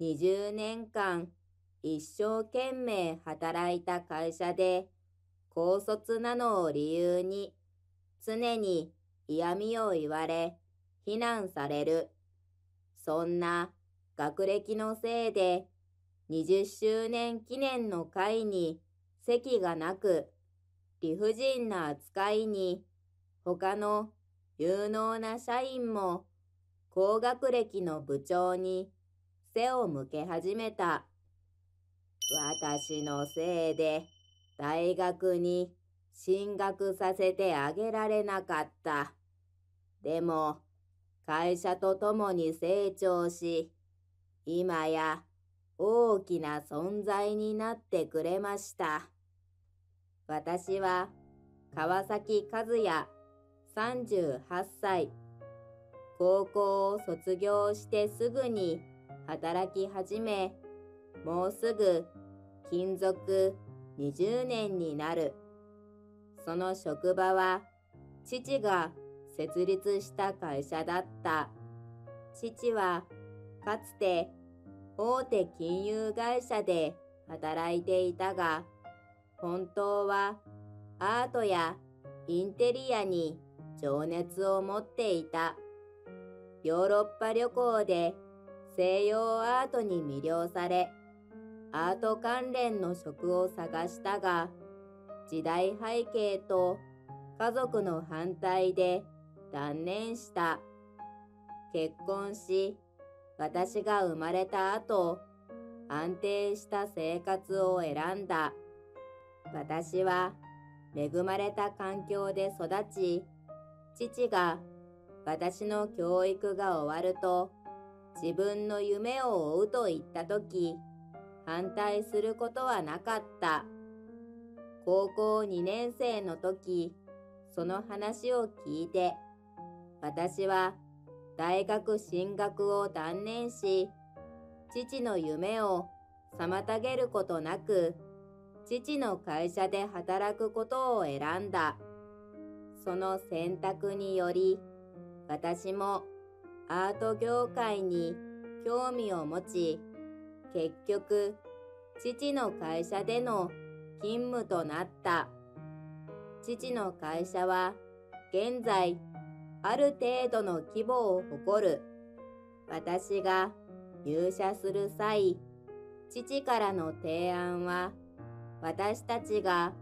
20年間一生懸命働いた会社で高卒なのを理由に常に嫌味を言われ非難される。そんな学歴のせいで20周年記念の会に席がなく理不尽な扱いに他の有能な社員も高学歴の部長に背を向け始めた。私のせいで大学に進学させてあげられなかった。でも会社と共に成長し、今や大きな存在になってくれました。私は川崎和也38歳。高校を卒業してすぐに働き始め、もうすぐ勤続20年になる。その職場は父が設立した会社だった。父はかつて大手金融会社で働いていたが、本当はアートやインテリアに情熱を持っていた。ヨーロッパ旅行で西洋アートに魅了され、アート関連の職を探したが、時代背景と家族の反対で断念した。結婚し、私が生まれた後、安定した生活を選んだ。私は恵まれた環境で育ち、父が私の教育が終わると自分の夢を追うと言ったとき、反対することはなかった。高校2年生の時、その話を聞いて、私は大学進学を断念し、父の夢を妨げることなく、父の会社で働くことを選んだ。その選択により、私もアート業界に興味を持ち、結局、父の会社での勤務となった。父の会社は現在ある程度の規模を誇る。私が入社する際、父からの提案は私たちが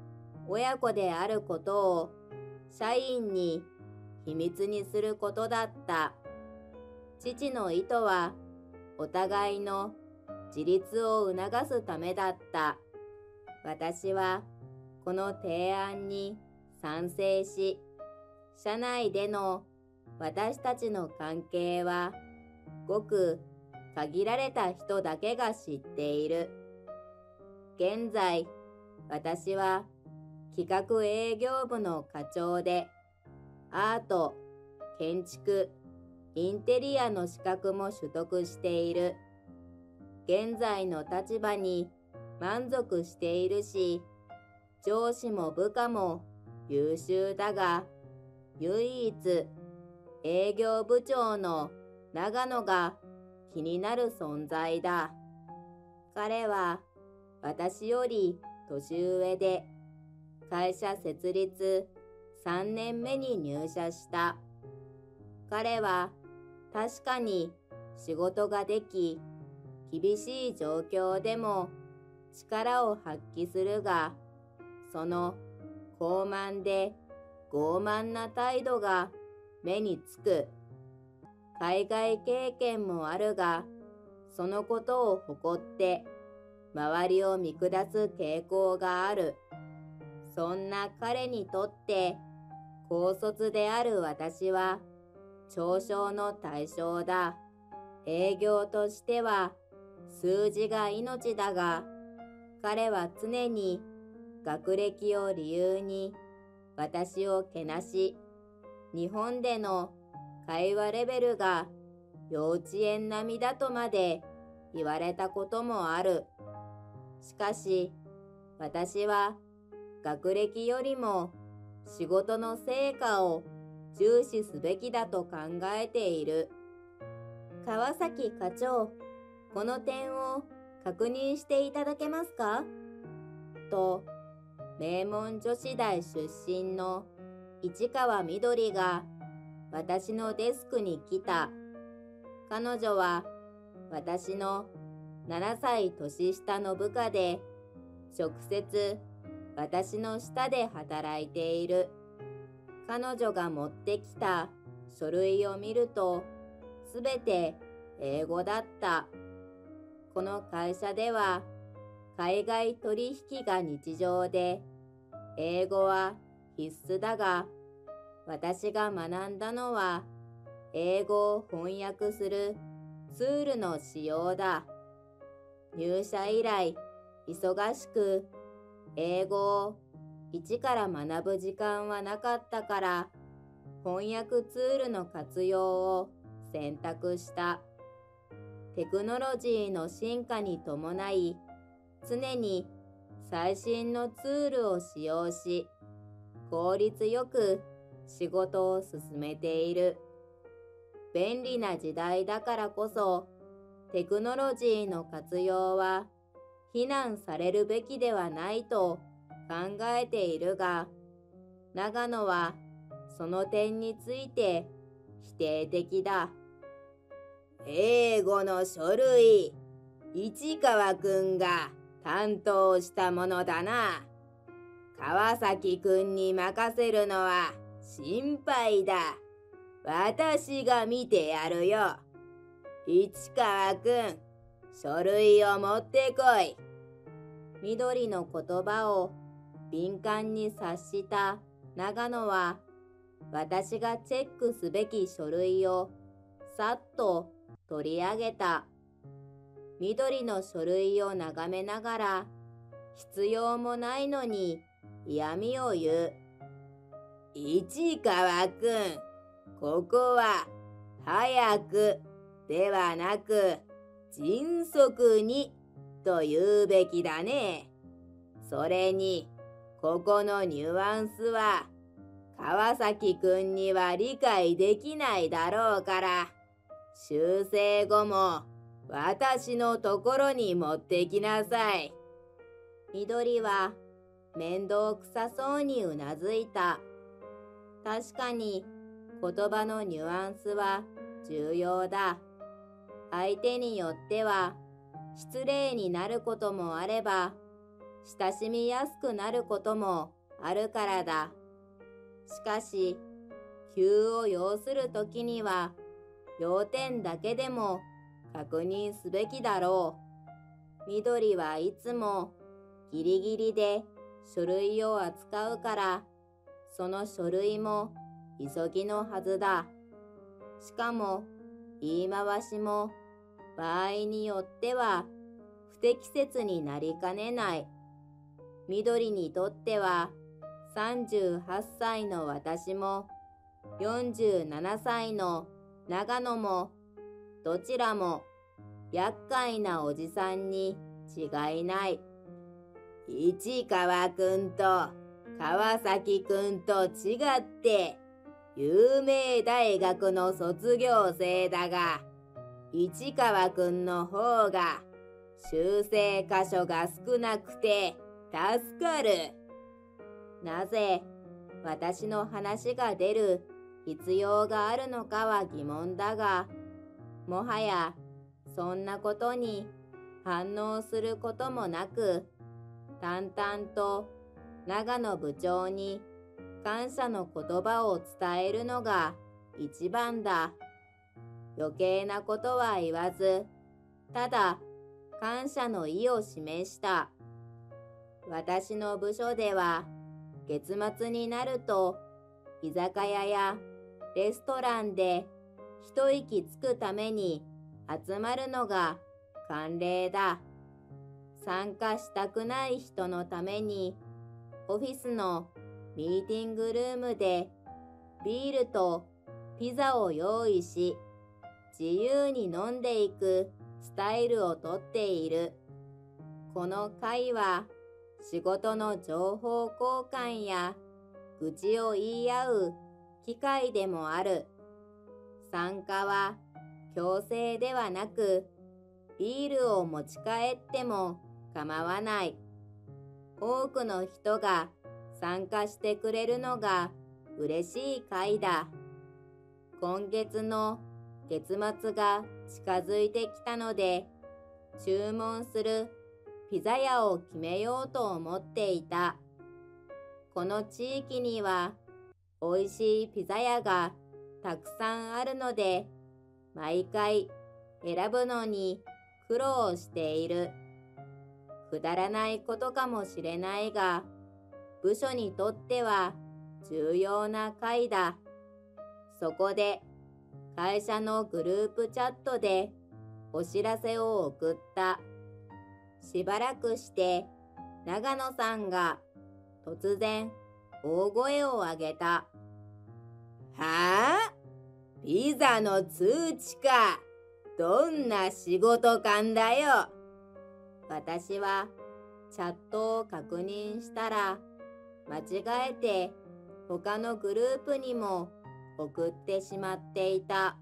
親子であることを社員に秘密にすることだった。父の意図はお互いの自立を促すためだった。私はこの提案に賛成し、社内での私たちの関係はごく限られた人だけが知っている。現在、私は企画営業部の課長で、アート、建築、インテリアの資格も取得している。現在の立場に満足しているし、上司も部下も優秀だが、唯一営業部長の長野が気になる存在だ。彼は私より年上で会社設立3年目に入社した。彼は確かに仕事ができ、厳しい状況でも力を発揮するが、その高慢で傲慢な態度が目につく。海外経験もあるが、そのことを誇って周りを見下す傾向がある。そんな彼にとって高卒である私は嘲笑の対象だ。営業としては数字が命だが、彼は常に学歴を理由に私をけなし、日本での会話レベルが幼稚園並みだとまで言われたこともある。しかし、私は学歴よりも仕事の成果を重視すべきだと考えている。川崎課長、この点を確認していただけますか？と、名門女子大出身の市川みどりが私のデスクに来た。彼女は私の7歳年下の部下で直接私の下で働いている。彼女が持ってきた書類を見るとすべて英語だった。この会社では海外取引が日常で英語は必須だが私が学んだのは英語を翻訳するツールの使用だ。入社以来忙しく英語を一から学ぶ時間はなかったから翻訳ツールの活用を選択した。テクノロジーの進化に伴い常に最新のツールを使用し効率よく仕事を進めている。便利な時代だからこそテクノロジーの活用は非難されるべきではないと考えているが、長野はその点について否定的だ。英語の書類、市川くんが担当したものだな。川崎くんに任せるのは心配だ。私が見てやるよ。市川くん、書類を持ってこい。緑の言葉を敏感に察した長野は、私がチェックすべき書類をさっと取り上げた。緑の書類を眺めながら、必要もないのに嫌味を言う。市川くん、ここは早くではなく迅速にと言うべきだね。それに、ここのニュアンスは川崎くんには理解できないだろうから、修正後も私のところに持ってきなさい。緑は面倒くさそうにうなずいた。確かに言葉のニュアンスは重要だ。相手によっては失礼になることもあれば親しみやすくなることもあるからだ。しかし、急を要するときには要点だけでも確認すべきだろう。緑はいつもギリギリで書類を扱うから、その書類も急ぎのはずだ。しかも、言い回しも場合によっては不適切になりかねない。緑にとっては38歳の私も47歳の長野もどちらも厄介なおじさんに違いない。市川くんと川崎くんと違って有名大学の卒業生だが市川くんの方が修正箇所が少なくて助かる。なぜ私の話が出る必要があるのかは疑問だが、もはやそんなことに反応することもなく、淡々と長野部長に感謝の言葉を伝えるのが一番だ。余計なことは言わず、ただ感謝の意を示した。私の部署では月末になると居酒屋やレストランで一息つくために集まるのが慣例だ。参加したくない人のためにオフィスのミーティングルームでビールとピザを用意し自由に飲んでいくスタイルをとっている。この会は仕事の情報交換や愚痴を言い合う機会でもある。参加は強制ではなくビールを持ち帰っても構わない。多くの人が参加してくれるのが嬉しい会だ。今月の月末が近づいてきたので、注文するピザ屋を決めようと思っていた。この地域には美味しいピザ屋がたくさんあるので、毎回選ぶのに苦労している。くだらないことかもしれないが、部署にとっては重要な会だ。そこで会社のグループチャットでお知らせを送った。しばらくして長野さんが突然大声を上げた。はあ？ピザの通知か。どんな仕事感だよ。私はチャットを確認したら間違えて他のグループにも送ってしまっていた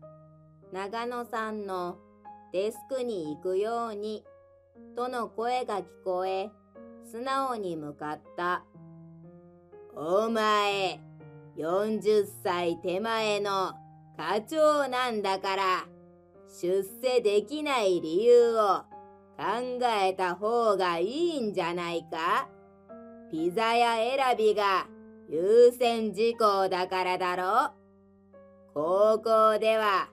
長野さんのデスクに行くようにとの声が聞こえ素直に向かった。お前、40歳手前の課長なんだから出世できない理由を考えた方がいいんじゃないか？ピザ屋選びが優先事項だからだろ？高校では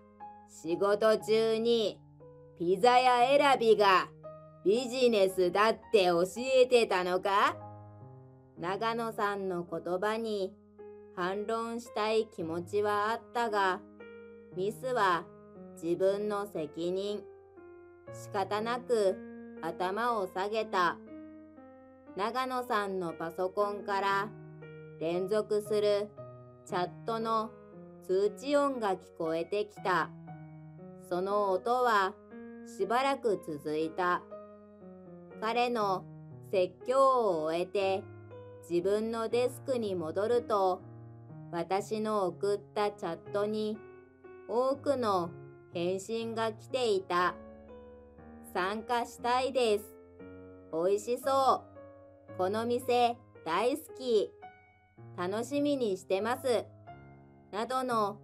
仕事中にピザ屋選びがビジネスだって教えてたのか？長野さんの言葉に反論したい気持ちはあったが、ミスは自分の責任。仕方なく頭を下げた。長野さんのパソコンから連続するチャットの通知音が聞こえてきた。その音はしばらく続いた。彼の説教を終えて自分のデスクに戻ると私の送ったチャットに多くの返信が来ていた。参加したいです。美味しそう。この店大好き。楽しみにしてます。などの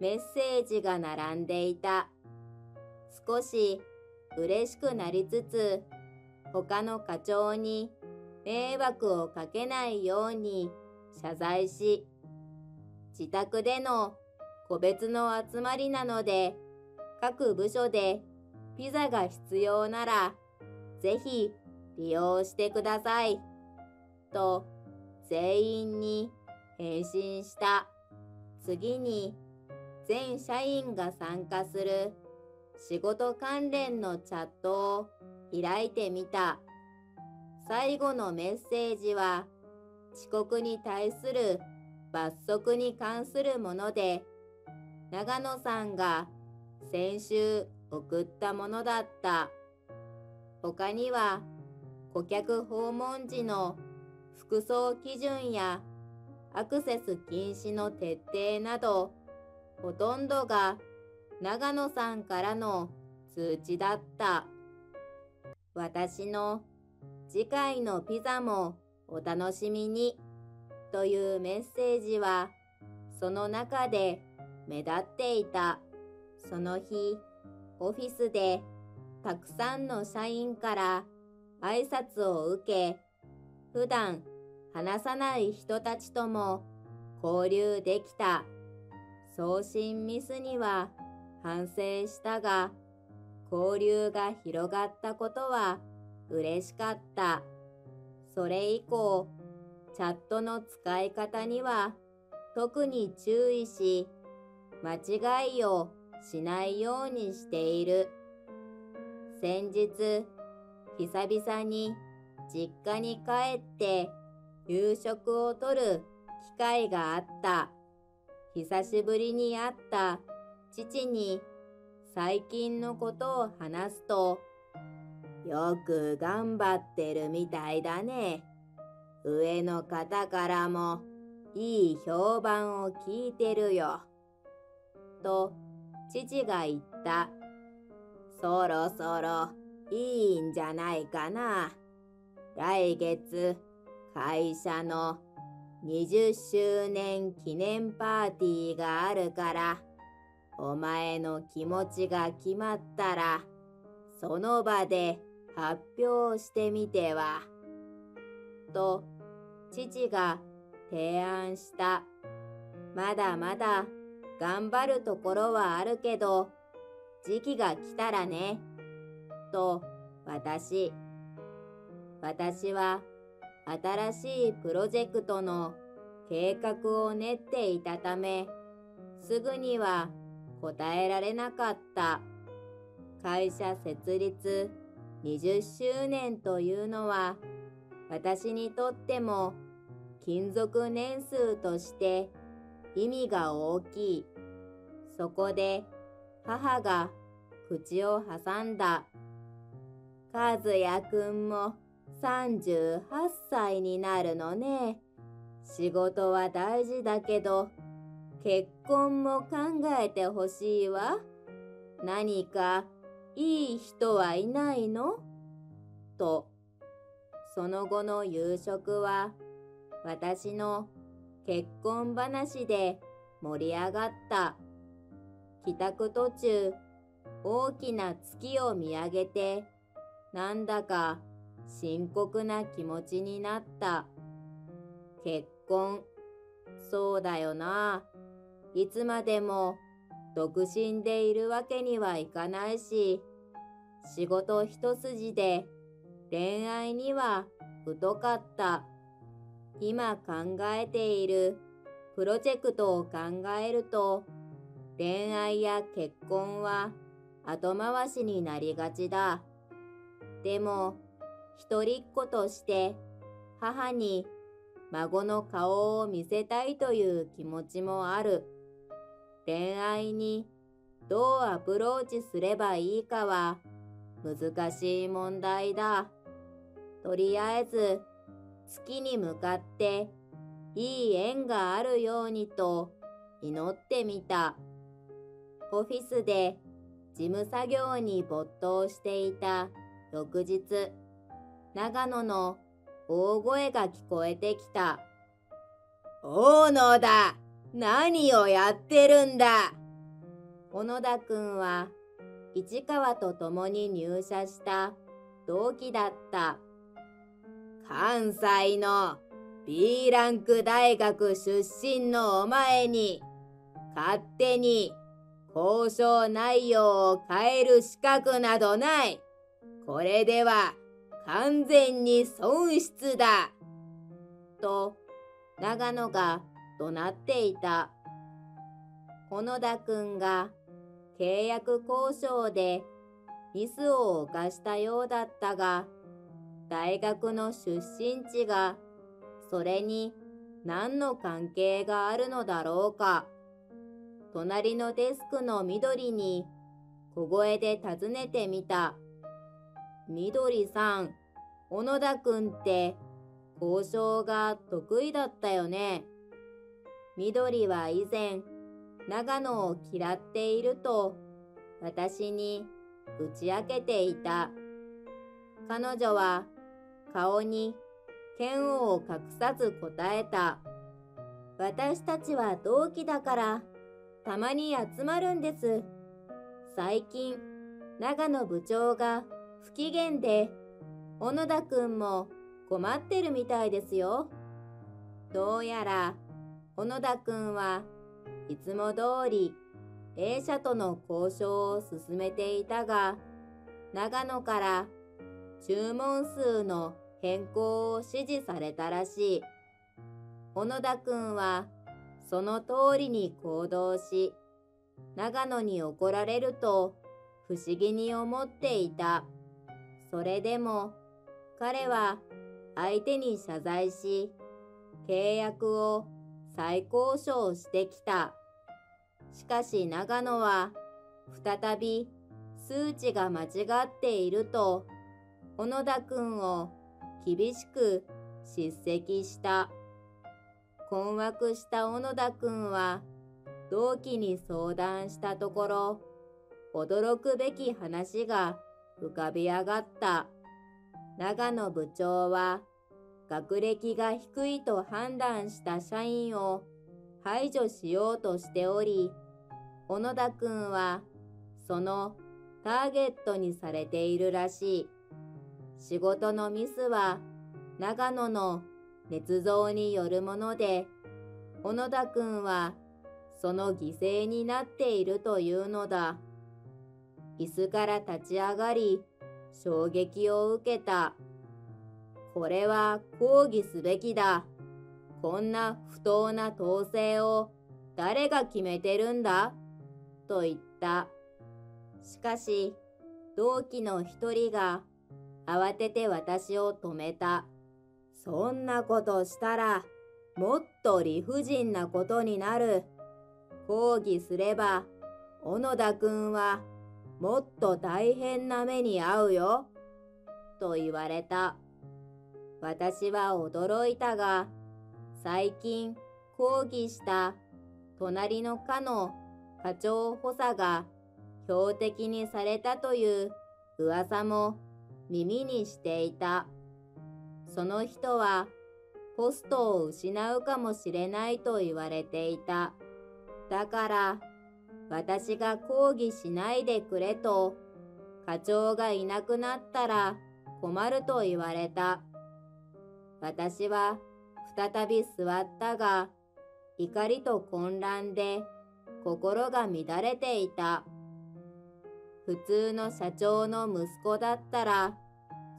メッセージが並んでいた。少し嬉しくなりつつ、他の課長に迷惑をかけないように謝罪し、自宅での個別の集まりなので、各部署でピザが必要なら、ぜひ利用してください。と、全員に返信した。次に、全社員が参加する仕事関連のチャットを開いてみた。最後のメッセージは、遅刻に対する罰則に関するもので、長野さんが先週送ったものだった。他には、顧客訪問時の服装基準やアクセス禁止の徹底など、ほとんどが長野さんからの通知だった。私の次回のピザもお楽しみに。というメッセージはその中で目立っていた。その日、オフィスでたくさんの社員から挨拶を受け、普段話さない人たちとも交流できた。送信ミスには反省したが、交流が広がったことは嬉しかった。それ以降、チャットの使い方には特に注意し、間違いをしないようにしている。先日、久々に実家に帰って夕食をとる機会があった。久しぶりに会った父に最近のことを話すと、よく頑張ってるみたいだね。上の方からもいい評判を聞いてるよ。と父が言った。そろそろいいんじゃないかな。来月、会社の20周年記念パーティーがあるから、お前の気持ちが決まったら、その場で発表してみては。と、父が提案した。まだまだ頑張るところはあるけど、時期が来たらね。と、私。私は新しいプロジェクトの計画を練っていたため、すぐには答えられなかった。会社設立20周年というのは、私にとっても勤続年数として意味が大きい。そこで母が口を挟んだ。和也くんも38歳になるのね。仕事は大事だけど、結婚も考えてほしいわ。何かいい人はいないの？と、その後の夕食は私の結婚話で盛り上がった。帰宅途中、大きな月を見上げて、なんだか深刻な気持ちになった。結婚、そうだよな。いつまでも独身でいるわけにはいかないし、仕事一筋で恋愛には疎かった。今考えているプロジェクトを考えると、恋愛や結婚は後回しになりがちだ。でも、一人っ子として母に孫の顔を見せたいという気持ちもある。恋愛にどうアプローチすればいいかは難しい問題だ。とりあえず月に向かっていい縁があるようにと祈ってみた。オフィスで事務作業に没頭していた翌日、長野の大声が聞こえてきた。大野だ何をやってるんだ？小野田くんは市川と共に入社した同期だった。関西の B ランク大学出身のお前に勝手に交渉内容を変える資格などない。これでは完全に損失だ。と長野が怒鳴っていた。小野田くんが契約交渉でミスを犯したようだったが、大学の出身地がそれに何の関係があるのだろうか。隣のデスクの緑に小声で尋ねてみた。緑さん、小野田くんって交渉が得意だったよね。緑は以前、長野を嫌っていると私に打ち明けていた。彼女は顔に嫌悪を隠さず答えた。私たちは同期だからたまに集まるんです。最近、長野部長が不機嫌で、小野田くんも困ってるみたいですよ。どうやら、小野田くんはいつも通り A 社との交渉を進めていたが、長野から注文数の変更を指示されたらしい。小野田くんはその通りに行動し、長野に怒られると不思議に思っていた。それでも彼は相手に謝罪し、契約を再交渉してきた。しかし長野は再び数値が間違っていると小野田くんを厳しく叱責した。困惑した小野田くんは同期に相談したところ驚くべき話が浮かび上がった。長野部長は学歴が低いと判断した社員を排除しようとしており、小野田くんはそのターゲットにされているらしい。仕事のミスは長野の捏造によるもので、小野田くんはその犠牲になっているというのだ。椅子から立ち上がり、衝撃を受けた。これは抗議すべきだ。こんな不当な統制を誰が決めてるんだ？と言った。しかし、同期の一人が慌てて私を止めた。そんなことしたら、もっと理不尽なことになる。抗議すれば、小野田くんはもっと大変な目に遭うよ。と言われた。私は驚いたが、最近抗議した隣の課の課長補佐が標的にされたという噂も耳にしていた。その人はポストを失うかもしれないと言われていた。だから私が抗議しないでくれと課長がいなくなったら困ると言われた。私は再び座ったが、怒りと混乱で心が乱れていた。普通の社長の息子だったら、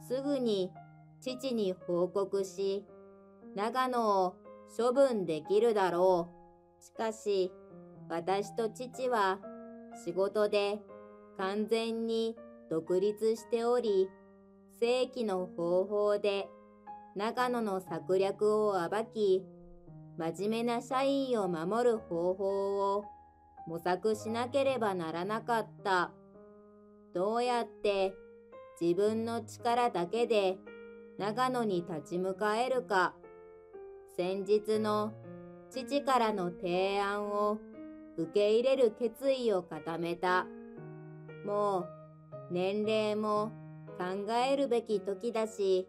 すぐに父に報告し、長野を処分できるだろう。しかし、私と父は仕事で完全に独立しており、正規の方法で長野の策略を暴き、真面目な社員を守る方法を模索しなければならなかった。どうやって自分の力だけで長野に立ち向かえるか。先日の父からの提案を受け入れる決意を固めた。もう年齢も考えるべき時だし、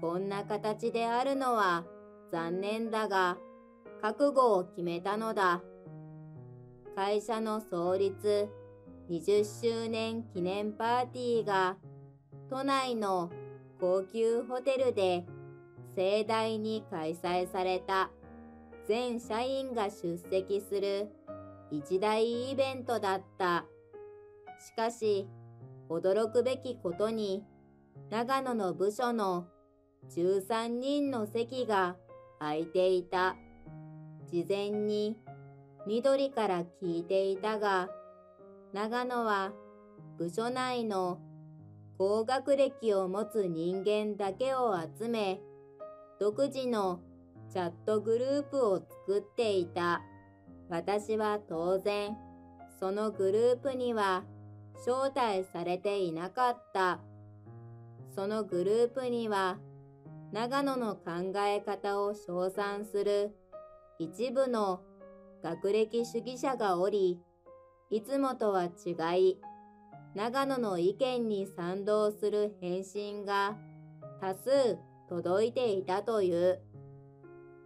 こんな形であるのは残念だが、覚悟を決めたのだ。会社の創立20周年記念パーティーが都内の高級ホテルで盛大に開催された全社員が出席する一大イベントだった。しかし、驚くべきことに、長野の部署の13人の席が空いていた。事前に緑から聞いていたが、長野は部署内の高学歴を持つ人間だけを集め、独自のチャットグループを作っていた。私は当然、そのグループには招待されていなかった。そのグループには長野の考え方を称賛する一部の学歴主義者がおり、いつもとは違い、長野の意見に賛同する返信が多数届いていたという。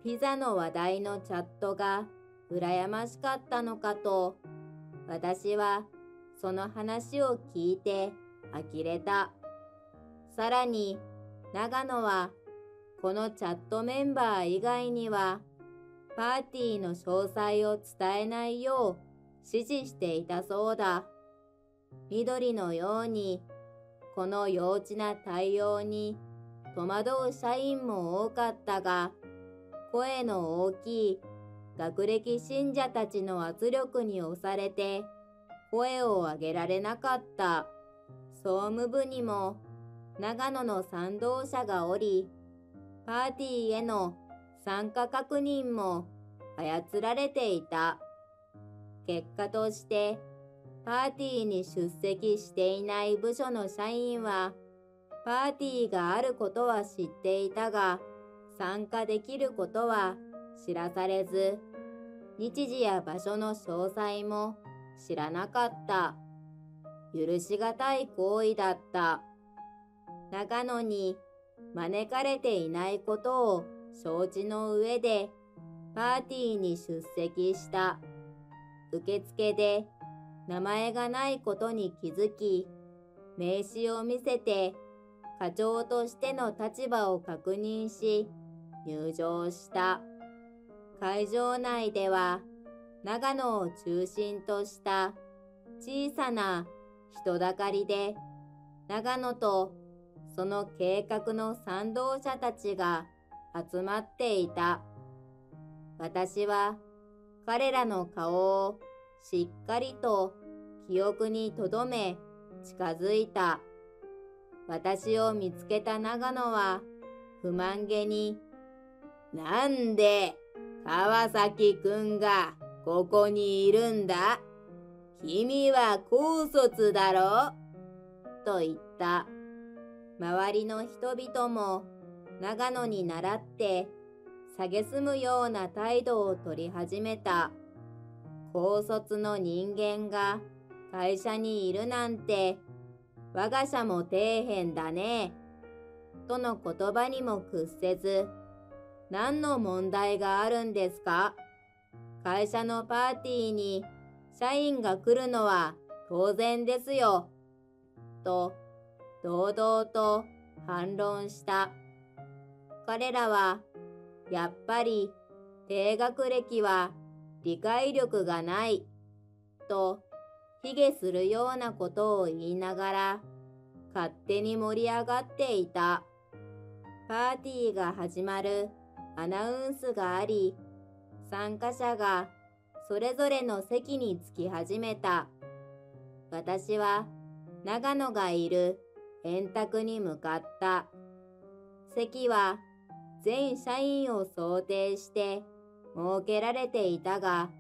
ピザの話題のチャットが羨ましかったのかと、私はその話を聞いて呆れた。さらに、長野はこのチャットメンバー以外には、パーティーの詳細を伝えないよう指示していたそうだ。緑のように、この幼稚な対応に戸惑う社員も多かったが、声の大きい学歴信者たちの圧力に押されて声を上げられなかった。総務部にも長野の賛同者がおり、パーティーへの参加確認も操られていた。結果として、パーティーに出席していない部署の社員は、パーティーがあることは知っていたが、参加できることは知らされず、日時や場所の詳細も知らなかった。許しがたい行為だった。長野に招かれていないことを承知の上でパーティーに出席した。受付で名前がないことに気づき、名刺を見せて課長としての立場を確認し、入場した。会場内では、長野を中心とした小さな人だかりで、長野とその計画の賛同者たちが集まっていた。私は彼らの顔をしっかりと記憶に留め近づいた。私を見つけた長野は不満げに、なんで川崎くんがここにいるんだ？君は高卒だろ？と言った。周りの人々も長野に倣って蔑むような態度を取り始めた。高卒の人間が会社にいるなんて我が社も底辺だね。との言葉にも屈せず、何の問題があるんですか？会社のパーティーに社員が来るのは当然ですよ。と、堂々と反論した。彼らは、やっぱり低学歴は理解力がない、と卑下するようなことを言いながら、勝手に盛り上がっていた。パーティーが始まるアナウンスがあり、参加者がそれぞれの席に着き始めた。私は長野がいる円卓に向かった。席は全社員を想定して設けられていたが、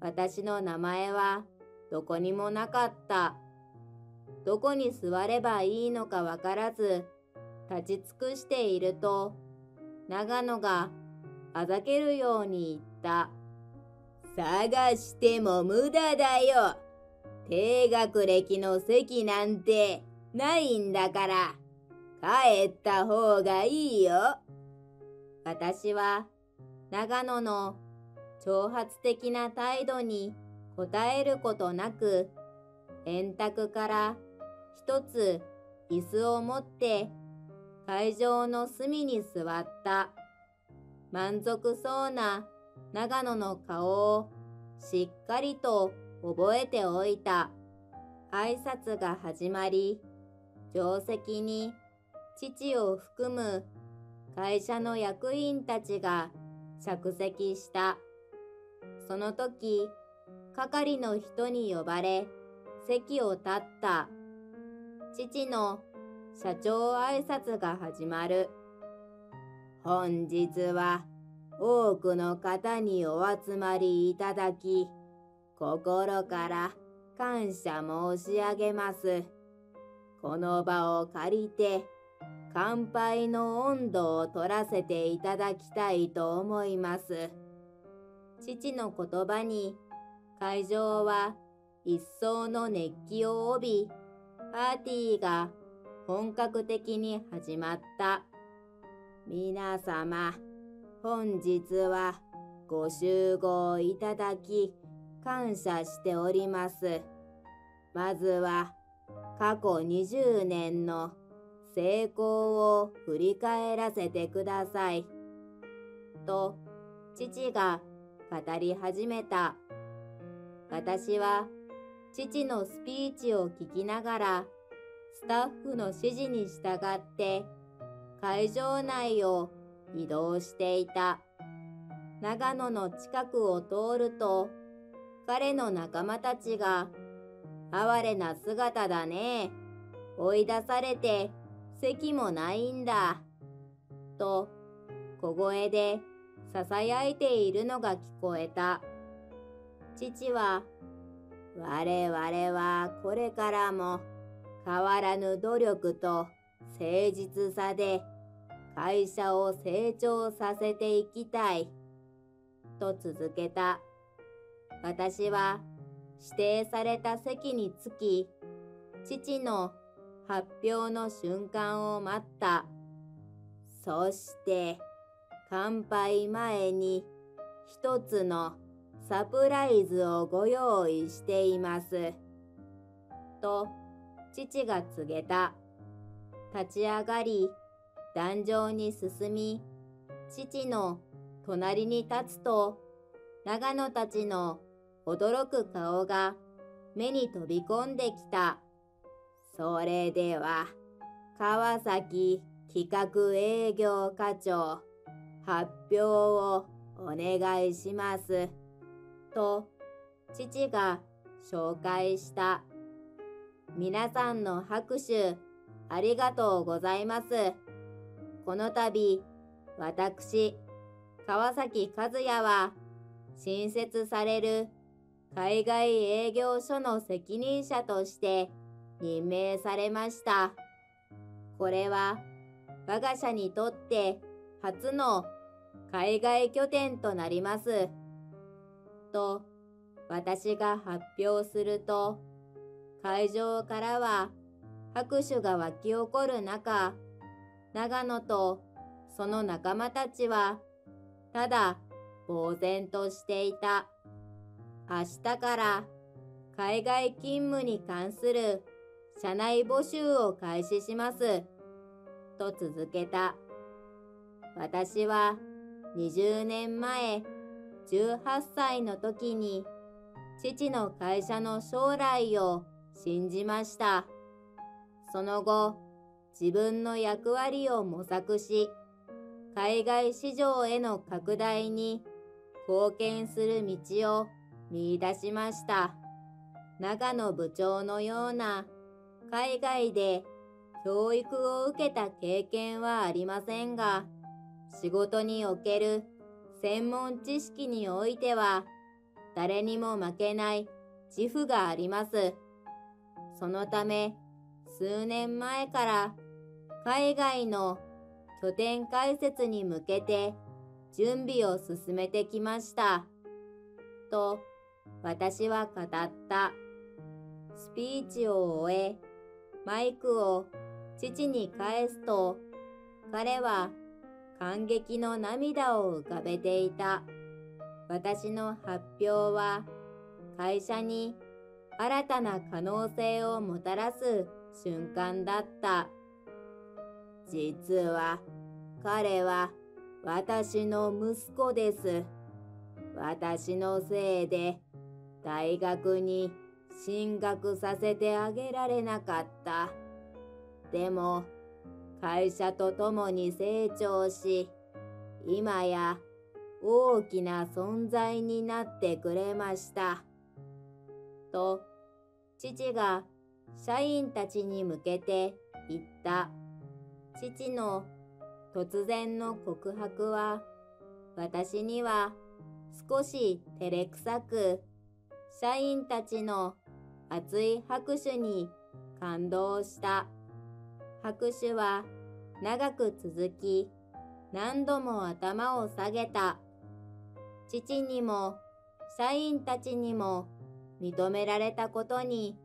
私の名前はどこにもなかった。どこに座ればいいのかわからず、立ち尽くしていると、長野があざけるように言った。探しても無駄だよ。低学歴の席なんてないんだから、帰った方がいいよ。私は長野の挑発的な態度に答えることなく、円卓から一つ椅子を持って会場の隅に座った。満足そうな長野の顔をしっかりと覚えておいた。挨拶が始まり、定石に父を含む会社の役員たちが着席した。その時、係の人に呼ばれ、席を立った。父の社長挨拶が始まる。本日は多くの方にお集まりいただき、心から感謝申し上げます。この場を借りて、乾杯の温度を取らせていただきたいと思います。父の言葉に会場は一層の熱気を帯び、パーティーが本格的に始まった。皆様、本日はご集合いただき感謝しております。まずは過去20年の成功を振り返らせてください。と父が語り始めた。私は父のスピーチを聞きながらスタッフの指示に従って会場内を移動していた。長野の近くを通ると彼の仲間たちが哀れな姿だね。追い出されて席もないんだ。と小声で囁いているのが聞こえた。父は、我々はこれからも変わらぬ努力と誠実さで会社を成長させていきたい。と続けた。私は指定された席に着き、父の発表の瞬間を待った。そして、乾杯前に一つのサプライズをご用意しています。と、父が告げた。立ち上がり、壇上に進み、父の隣に立つと、長野たちの驚く顔が目に飛び込んできた。それでは、川崎企画営業課長、発表をお願いします。と、父が紹介した。皆さんの拍手、ありがとうございます。この度、私、川崎和也は、新設される海外営業所の責任者として任命されました。これは我が社にとって初の海外拠点となります。と私が発表すると会場からは拍手が沸き起こる中長野とその仲間たちはただ呆然としていた。明日から海外勤務に関する社内募集を開始します。と続けた。私は20年前18歳の時に父の会社の将来を信じました。その後、自分の役割を模索し、海外市場への拡大に貢献する道を見出しました。長野部長のような海外で教育を受けた経験はありませんが、仕事における専門知識においては、誰にも負けない自負があります。そのため、数年前から海外の拠点開設に向けて準備を進めてきました。と、私は語った。スピーチを終え、マイクを父に返すと、彼は感激の涙を浮かべていた。私の発表は会社に新たな可能性をもたらす瞬間だった。実は彼は私の息子です。私のせいで大学に進学させてあげられなかった。でも、会社と共に成長し、今や大きな存在になってくれました。と、父が社員たちに向けて言った。父の突然の告白は、私には少し照れくさく社員たちの熱い拍手に感動した。拍手は長く続き、何度も頭を下げた。父にも社員たちにも認められたことに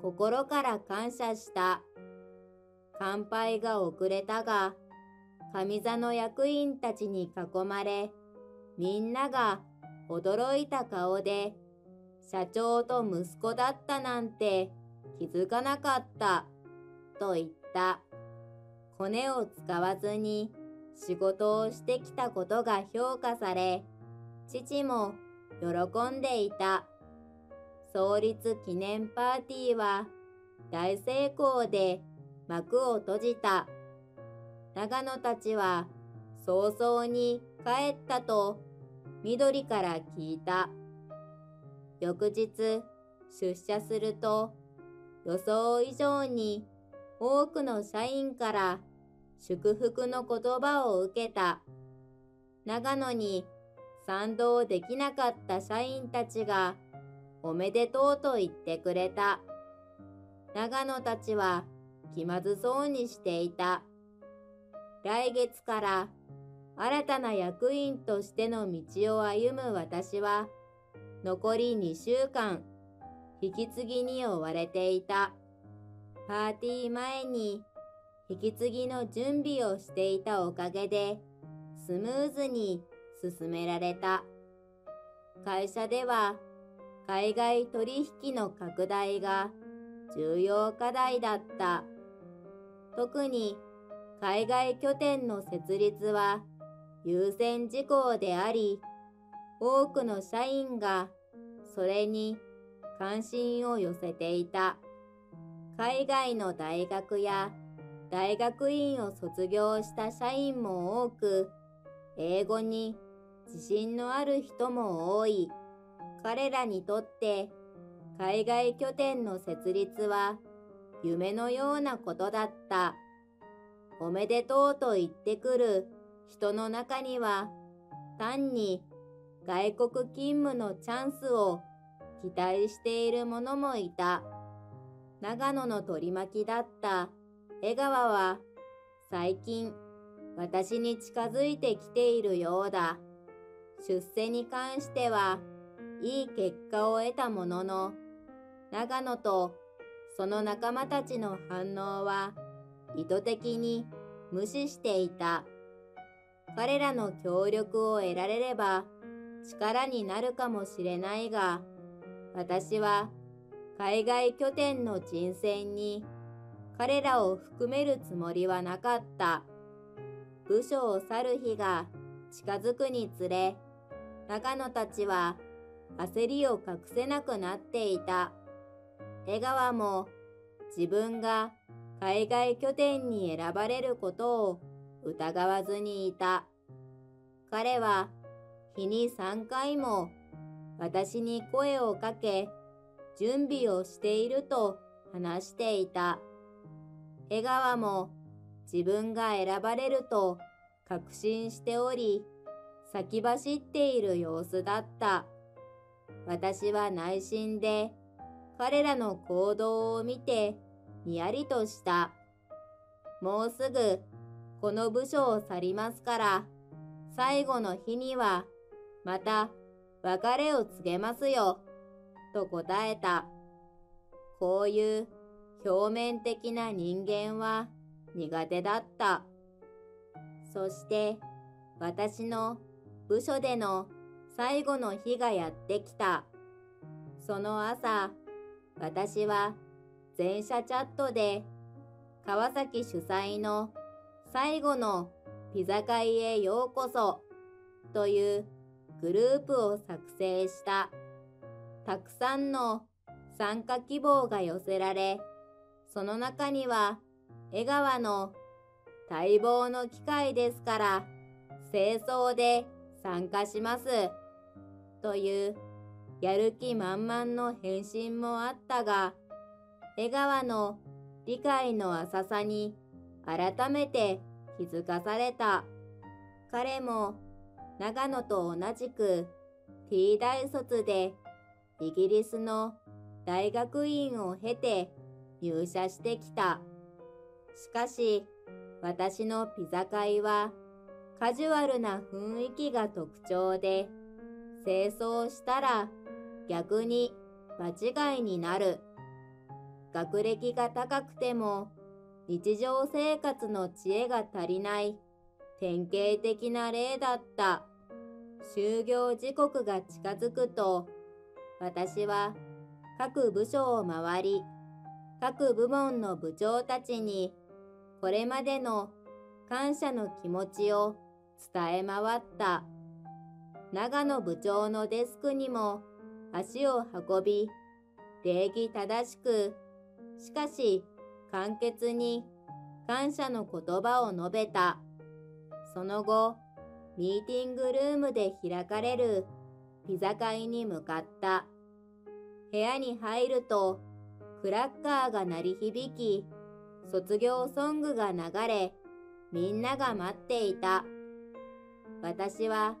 心から感謝した。乾杯が遅れたが、上座の役員たちに囲まれ、みんなが驚いた顔で社長と息子だったなんて気づかなかった、と言った。コネを使わずに仕事をしてきたことが評価され、父も喜んでいた。創立記念パーティーは大成功で幕を閉じた。長野たちは早々に帰ったと緑から聞いた。翌日出社すると予想以上に多くの社員から祝福の言葉を受けた。長野に賛同できなかった社員たちがおめでとうと言ってくれた。長野たちは気まずそうにしていた。来月から新たな役員としての道を歩む私は残り2週間、引き継ぎに追われていた。パーティー前に引き継ぎの準備をしていたおかげでスムーズに進められた。会社では海外取引の拡大が重要課題だった。特に海外拠点の設立は優先事項であり、多くの社員がそれに関心を寄せていた。海外の大学や大学院を卒業した社員も多く、英語に自信のある人も多い。彼らにとって海外拠点の設立は夢のようなことだった。おめでとうと言ってくる人の中には単に外国勤務のチャンスを期待している者もいた。長野の取り巻きだった江川は最近私に近づいてきているようだ。出世に関してはいい結果を得たものの、長野とその仲間たちの反応は意図的に無視していた。彼らの協力を得られれば力になるかもしれないが、私は海外拠点の人選に彼らを含めるつもりはなかった。部署を去る日が近づくにつれ、長野たちは焦りを隠せなくなっていた。江川も自分が海外拠点に選ばれることを疑わずにいた。彼は日に3回も私に声をかけ、準備をしていると話していた。江川も自分が選ばれると確信しており、先走っている様子だった。私は内心で彼らの行動を見てにやりとした。もうすぐこの部署を去りますから、最後の日にはまた別れを告げますよ、と答えた。こういう表面的な人間は苦手だった。そして私の部署での最後の日がやってきた。その朝、私は全社チャットで川崎主催の最後のピザ会へようこそというグループを作成した。たくさんの参加希望が寄せられ、その中には江川の待望の機会ですから清掃で参加しますというやる気満々の返信もあったが江川の理解の浅さに改めて気づかされた彼も長野と同じく T 大卒でイギリスの大学院を経て入社してきた。しかし、私のピザ会はカジュアルな雰囲気が特徴で、清掃したら逆に間違いになる。学歴が高くても日常生活の知恵が足りない典型的な例だった。就業時刻が近づくと、私は各部署を回り、各部門の部長たちに、これまでの感謝の気持ちを伝え回った。長野部長のデスクにも足を運び、礼儀正しく、しかし簡潔に感謝の言葉を述べた。その後、ミーティングルームで開かれるピザ会に向かった。部屋に入ると、クラッカーが鳴り響き、卒業ソングが流れ、みんなが待っていた。私は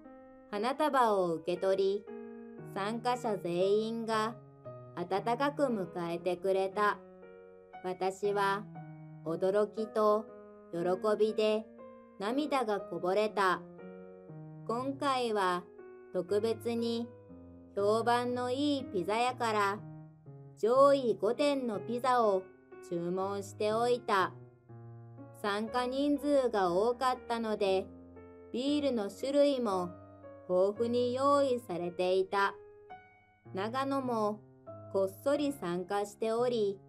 花束を受け取り、参加者全員が温かく迎えてくれた。私は驚きと喜びで涙がこぼれた。今回は特別に評判のいいピザ屋から上位5点のピザを注文しておいた。参加人数が多かったので、ビールの種類も豊富に用意されていた。長野もこっそり参加しており、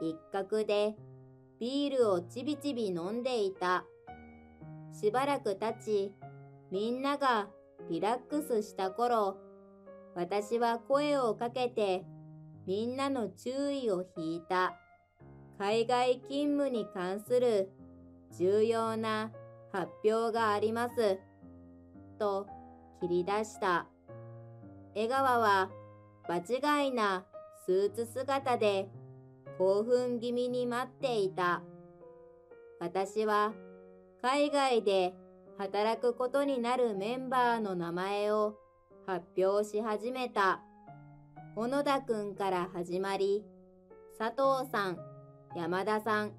一角でビールをちびちび飲んでいた。しばらく経ち、みんながリラックスした頃、私は声をかけてみんなの注意を引いた。海外勤務に関する重要な発表があります。と切り出した。江川は場違いなスーツ姿で興奮気味に待っていた。私は海外で働くことになるメンバーの名前を発表し始めた。小野田くんから始まり、佐藤さん、山田さん、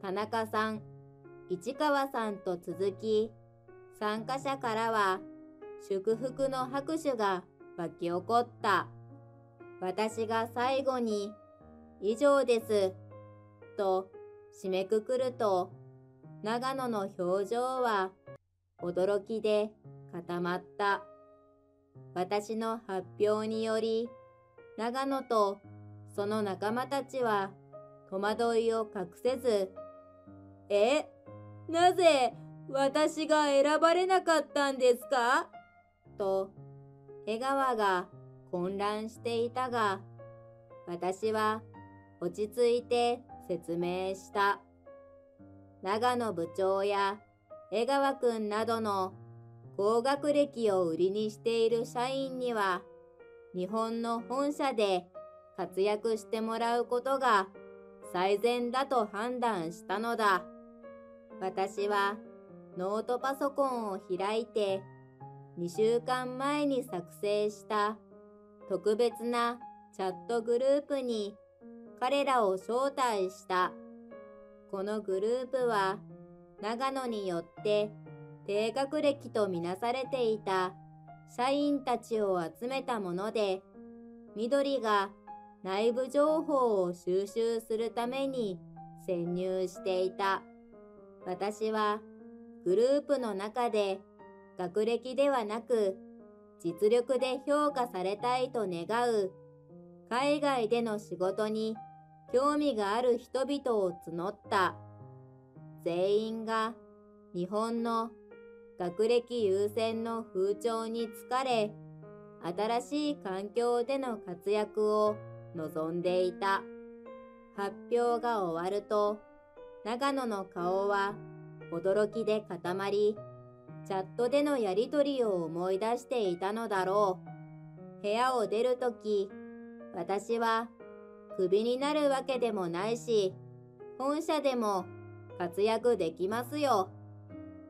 田中さん、市川さんと続き、参加者からは祝福の拍手が湧き起こった。私が最後に、以上です、と締めくくると、長野の表情は驚きで固まった。私の発表により、長野とその仲間たちは戸惑いを隠せず、え、なぜ私が選ばれなかったんですか？と、江川が混乱していたが、私は落ち着いて説明した。長野部長や江川くんなどの高学歴を売りにしている社員には、日本の本社で活躍してもらうことが最善だと判断したのだ。私はノートパソコンを開いて2週間前に作成した特別なチャットグループに彼らを招待した。このグループは長野によって低学歴とみなされていた社員たちを集めたもので、緑が内部情報を収集するために潜入していた。私はグループの中で学歴ではなく実力で評価されたいと願う海外での仕事に興味がある人々を募った。全員が日本の学歴優先の風潮に疲れ、新しい環境での活躍を望んでいた。発表が終わると、長野の顔は驚きで固まり、チャットでのやりとりを思い出していたのだろう。部屋を出るとき、私はクビになるわけでもないし、本社でも活躍できますよ。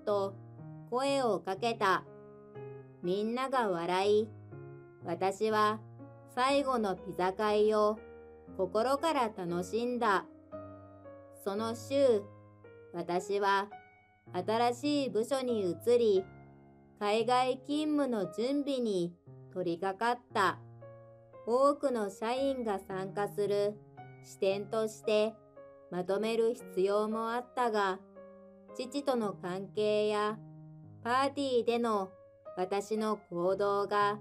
と声をかけた。みんなが笑い、私は最後のピザ会を心から楽しんだ。その週、私は新しい部署に移り、海外勤務の準備に取り掛かった。多くの社員が参加する視点としてまとめる必要もあったが、父との関係やパーティーでの私の行動が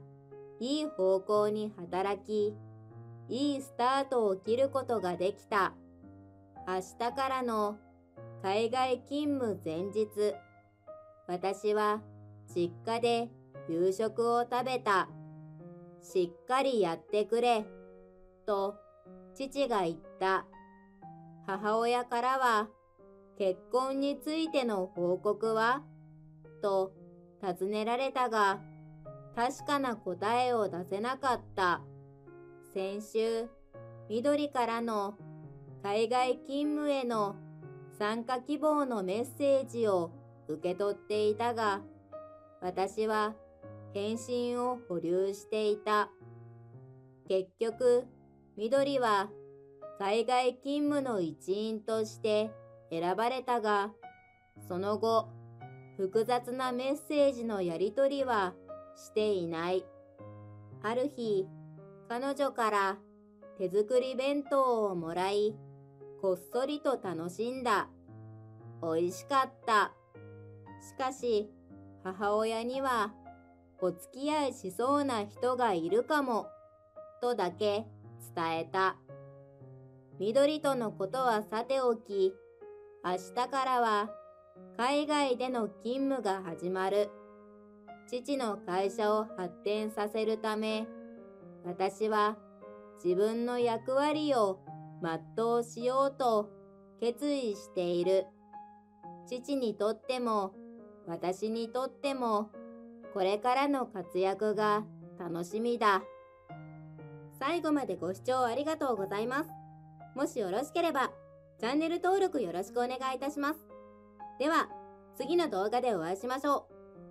いい方向に働き、いいスタートを切ることができた。明日からの海外勤務前日、私は実家で夕食を食べた。しっかりやってくれ、と父が言った。母親からは、結婚についての報告は？と尋ねられたが、確かな答えを出せなかった。先週、緑からの海外勤務への参加希望のメッセージを受け取っていたが、私は返信を保留していた。結局、緑は海外勤務の一員として選ばれたが、その後、複雑なメッセージのやり取りはしていない。ある日、彼女から手作り弁当をもらい、こっそりと楽しんだ。美味しかった。しかし、母親には、お付き合いしそうな人がいるかも、とだけ伝えた。緑とのことはさておき、明日からは海外での勤務が始まる。父の会社を発展させるため、私は自分の役割を全うしようと決意している。父にとっても私にとってもこれからの活躍が楽しみだ。最後までご視聴ありがとうございます。もしよろしければチャンネル登録よろしくお願いいたします。では、次の動画でお会いしましょう。